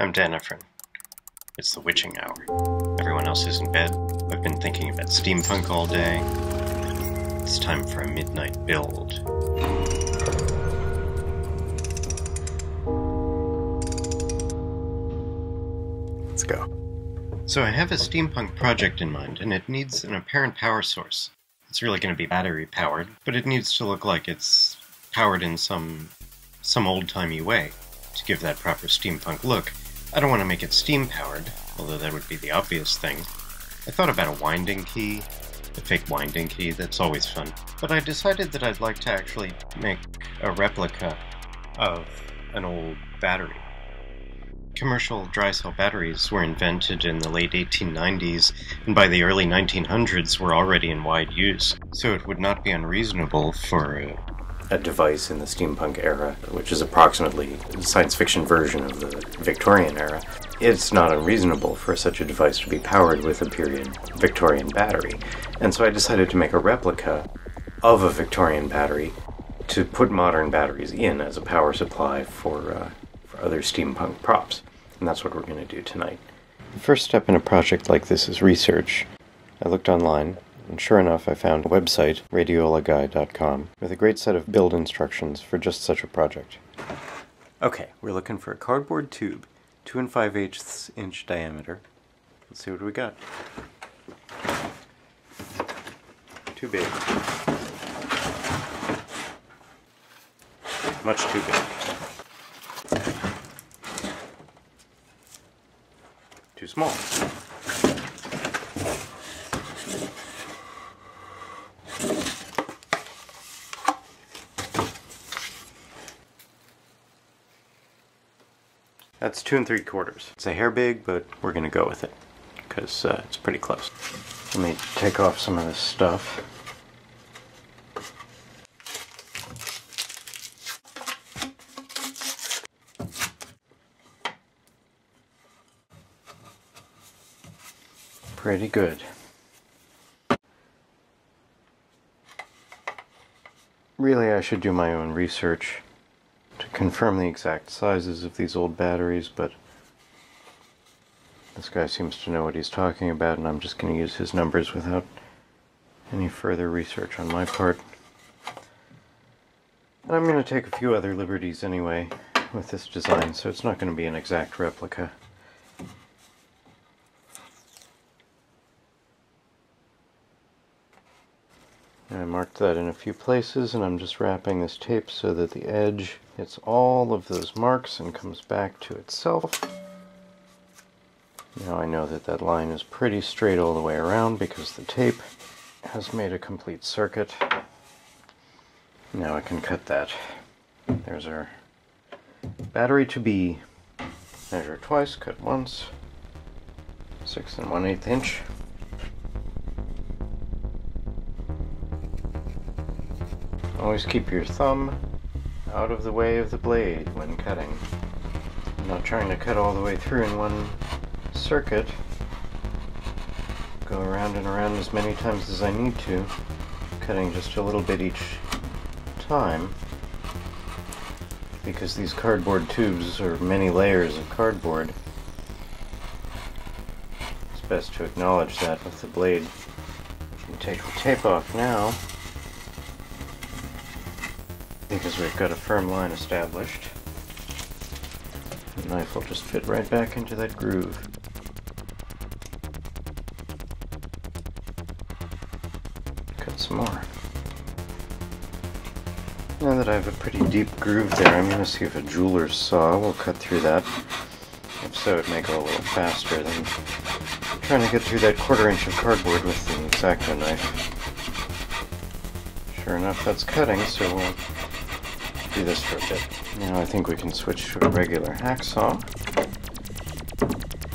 I'm Dan. It's the witching hour. Everyone else is in bed. I've been thinking about steampunk all day. It's time for a midnight build. Let's go. So I have a steampunk project in mind, and it needs an apparent power source. It's really going to be battery powered, but it needs to look like it's powered in some some old-timey way to give that proper steampunk look. I don't want to make it steam powered, although that would be the obvious thing. I thought about a winding key, a fake winding key, that's always fun. But I decided that I'd like to actually make a replica of an old battery. Commercial dry cell batteries were invented in the late 1890s, and by the early 1900s were already in wide use, so it would not be unreasonable for uh, A device in the steampunk era, which is approximately the science fiction version of the Victorian era. It's not unreasonable for such a device to be powered with a period Victorian battery. And so I decided to make a replica of a Victorian battery to put modern batteries in as a power supply for, uh, for other steampunk props. And that's what we're going to do tonight. The first step in a project like this is research. I looked online, and sure enough, I found a website, radiolaguy.com, with a great set of build instructions for just such a project. Okay, we're looking for a cardboard tube, 2 and 5 eighths inch diameter. Let's see what we got. Too big. Much too big. Too small. That's two and three quarters. It's a hair big, but we're gonna go with it because uh, it's pretty close. Let me take off some of this stuff. Pretty good. Really, I should do my own research confirm the exact sizes of these old batteries, but this guy seems to know what he's talking about, and I'm just going to use his numbers without any further research on my part. And I'm going to take a few other liberties anyway with this design, so it's not going to be an exact replica. I marked that in a few places and I'm just wrapping this tape so that the edge hits all of those marks and comes back to itself. Now I know that that line is pretty straight all the way around because the tape has made a complete circuit. Now I can cut that. There's our battery to be. Measure twice, cut once. Six and one eighth inch. Always keep your thumb out of the way of the blade when cutting. I'm not trying to cut all the way through in one circuit. Go around and around as many times as I need to, cutting just a little bit each time. Because these cardboard tubes are many layers of cardboard. It's best to acknowledge that with the blade. You take the tape off now because we've got a firm line established. The knife will just fit right back into that groove. Cut some more. Now that I have a pretty deep groove there, I'm going to see if a jeweler's saw will cut through that. If so, it may go a little faster than trying to get through that quarter inch of cardboard with the X-Acto knife. Sure enough, that's cutting, so we'll do this for a bit. Now I think we can switch to a regular hacksaw.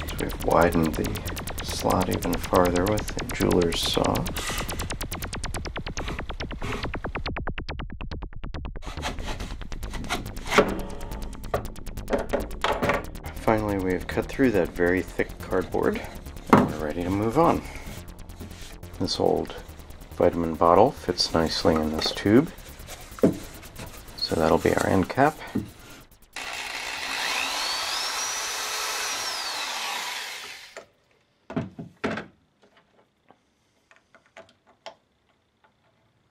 So we've widened the slot even farther with the jeweler's saw. Finally, we have cut through that very thick cardboard, and we're ready to move on. This old vitamin bottle fits nicely in this tube. So that'll be our end cap.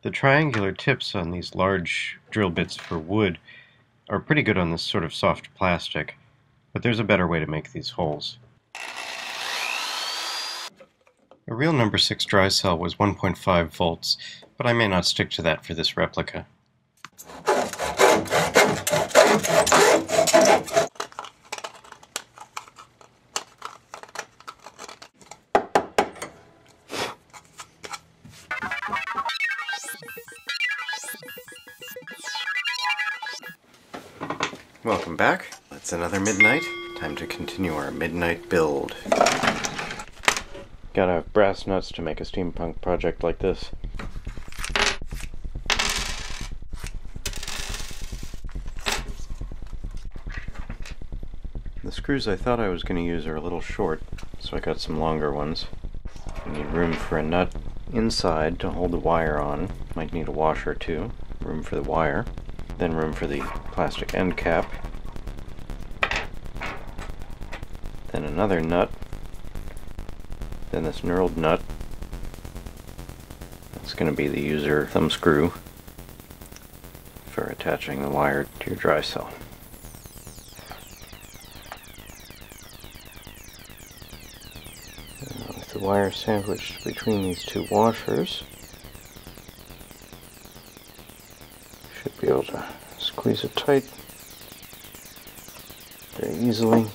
The triangular tips on these large drill bits for wood are pretty good on this sort of soft plastic, but there's a better way to make these holes. A real number 6 dry cell was 1.5 volts, but I may not stick to that for this replica. Welcome back. It's another midnight. Time to continue our midnight build. Gotta have brass nuts to make a steampunk project like this. The screws I thought I was going to use are a little short, so I got some longer ones. I need room for a nut inside to hold the wire on. Might need a washer too. Room for the wire. Then room for the plastic end cap. Then another nut. Then this knurled nut. That's going to be the user thumb screw for attaching the wire to your dry cell. with the wire sandwiched between these two washers, squeeze it tight very easily.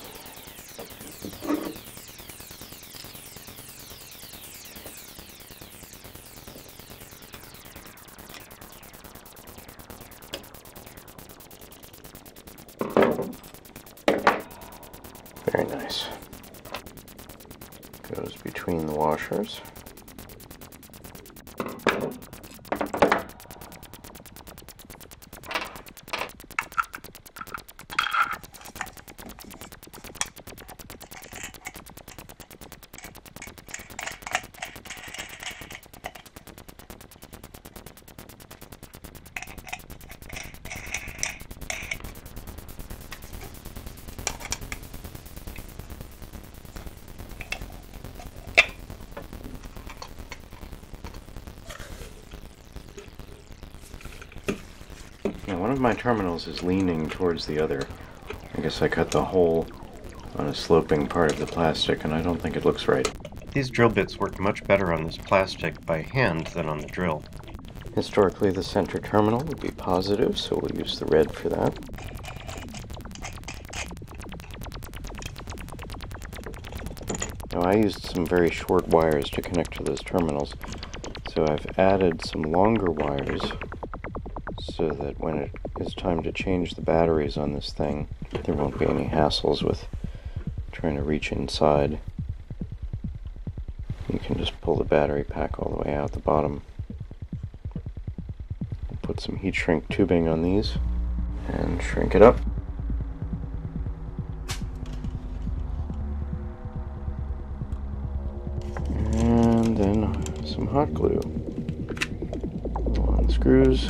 Now one of my terminals is leaning towards the other. I guess I cut the hole on a sloping part of the plastic and I don't think it looks right. These drill bits work much better on this plastic by hand than on the drill. Historically the center terminal would be positive, so we'll use the red for that. Now I used some very short wires to connect to those terminals, so I've added some longer wires so that when it is time to change the batteries on this thing, there won't be any hassles with trying to reach inside. You can just pull the battery pack all the way out the bottom. Put some heat shrink tubing on these and shrink it up. And then some hot glue on the screws.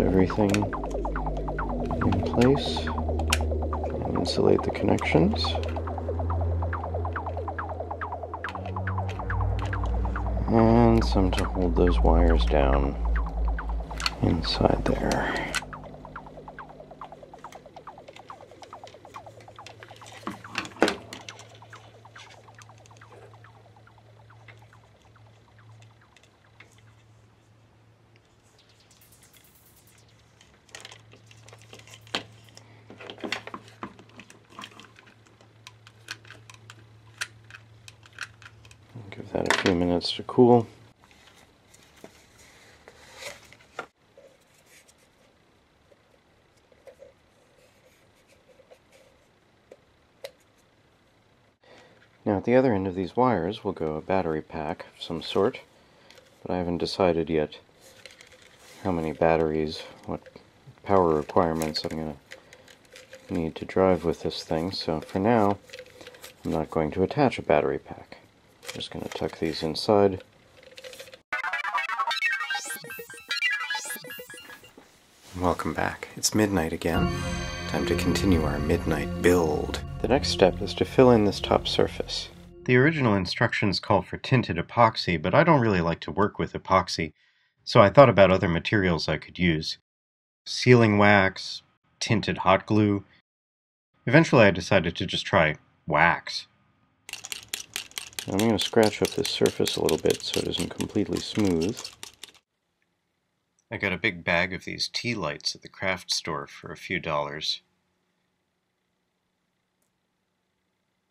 Everything in place and insulate the connections. And some to hold those wires down inside there. Give that a few minutes to cool. Now at the other end of these wires will go a battery pack of some sort, but I haven't decided yet how many batteries, what power requirements I'm going to need to drive with this thing, so for now I'm not going to attach a battery pack. I'm just going to tuck these inside. Welcome back. It's midnight again. Time to continue our midnight build. The next step is to fill in this top surface. The original instructions call for tinted epoxy, but I don't really like to work with epoxy, so I thought about other materials I could use. Sealing wax, tinted hot glue. Eventually I decided to just try wax. I'm going to scratch up this surface a little bit so it isn't completely smooth. I got a big bag of these tea lights at the craft store for a few dollars.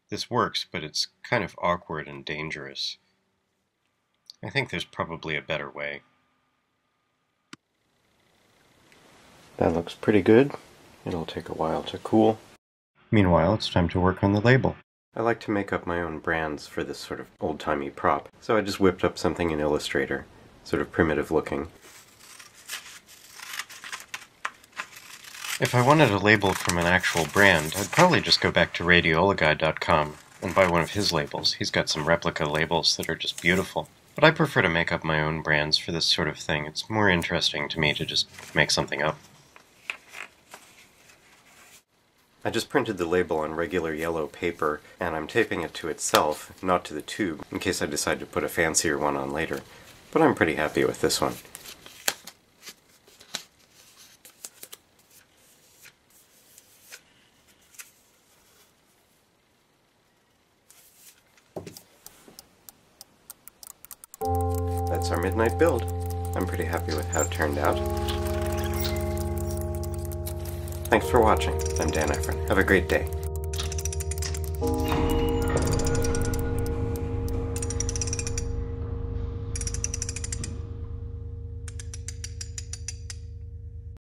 This works, but it's kind of awkward and dangerous. I think there's probably a better way. That looks pretty good. It'll take a while to cool. Meanwhile, it's time to work on the label. I like to make up my own brands for this sort of old-timey prop, so I just whipped up something in Illustrator, sort of primitive looking. If I wanted a label from an actual brand, I'd probably just go back to radiolaguy.com and buy one of his labels. He's got some replica labels that are just beautiful. But I prefer to make up my own brands for this sort of thing. It's more interesting to me to just make something up. I just printed the label on regular yellow paper, and I'm taping it to itself, not to the tube, in case I decide to put a fancier one on later. But I'm pretty happy with this one. That's our midnight build. I'm pretty happy with how it turned out. Thanks for watching. I'm Dan Efran. Have a great day.